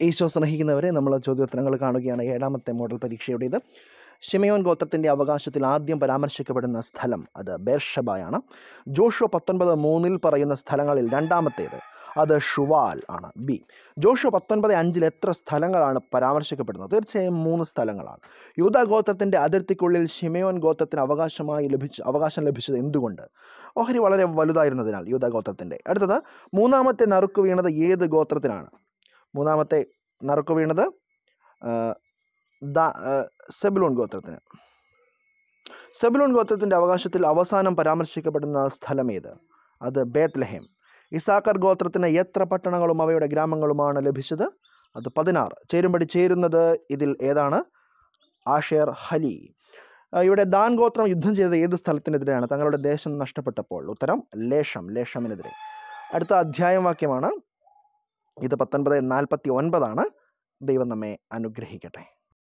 ഈശോ സ്നേഹിക്കുന്നവരെ നമ്മൾ ചോദ്യോത്തരങ്ങൾ കാണുകയാണ് ഏഴാമത്തെ മോഡൽ പരീക്ഷയുടേത്. ഷിമയോൻ ഗോത്രത്തിന്റെ അവകാശത്തിൽ ആദ്യം പരാമർശിക്കപ്പെടുന്ന സ്ഥലം അത് ബേർഷബായാണ്. ജോഷുവ പത്തൊൻപത് മൂന്നിൽ പറയുന്ന സ്ഥലങ്ങളിൽ രണ്ടാമത്തേത് അത് ഷുവാൽ ആണ് ബി. ജോഷു പത്തൊൻപത് അഞ്ചിൽ എത്ര സ്ഥലങ്ങളാണ് പരാമർശിക്കപ്പെടുന്നത്? തീർച്ചയായും മൂന്ന് സ്ഥലങ്ങളാണ്. യൂത ഗോത്രത്തിന്റെ അതിർത്തിക്കുള്ളിൽ ഷിമയോൻ ഗോത്രത്തിന് അവകാശമായി ലഭിച്ച അവകാശം ലഭിച്ചത് എന്തുകൊണ്ട്? ഓഹരി വളരെ വലുതായിരുന്നതിനാൽ യൂത ഗോത്രത്തിന്റെ അടുത്തത് മൂന്നാമത്തെ നറുക്ക് വീണത് ഏത് ഗോത്രത്തിനാണ്? മൂന്നാമത്തെ നറുക്ക് വീണത് സെബിലൂൺ ഗോത്രത്തിന്. സെബിലൂൺ ഗോത്രത്തിന്റെ അവകാശത്തിൽ അവസാനം പരാമർശിക്കപ്പെടുന്ന സ്ഥലം ഏത്? അത് ബേത്ലഹേം ഇസാക്കർ ഗോത്രത്തിന് എത്ര പട്ടണങ്ങളും അവയുടെ ഗ്രാമങ്ങളുമാണ് ലഭിച്ചത്? അത് പതിനാറ്. ചേരുംപടി ചേരുന്നത് ഇതിൽ ഏതാണ്? ആഷേർ ഹലി. ഇവിടെ ദാൻ ഗോത്രം യുദ്ധം ചെയ്തത് ഏത് സ്ഥലത്തിനെതിരെയാണ്? തങ്ങളുടെ ദേശം നഷ്ടപ്പെട്ടപ്പോൾ. ഉത്തരം ലേഷം ലേഷമിനെതിരെ അടുത്ത അധ്യായം വാക്യമാണ് ഇത് പത്തൊൻപത് നാൽപ്പത്തി ഒൻപതാണ് ദൈവം നമ്മെ അനുഗ്രഹിക്കട്ടെ.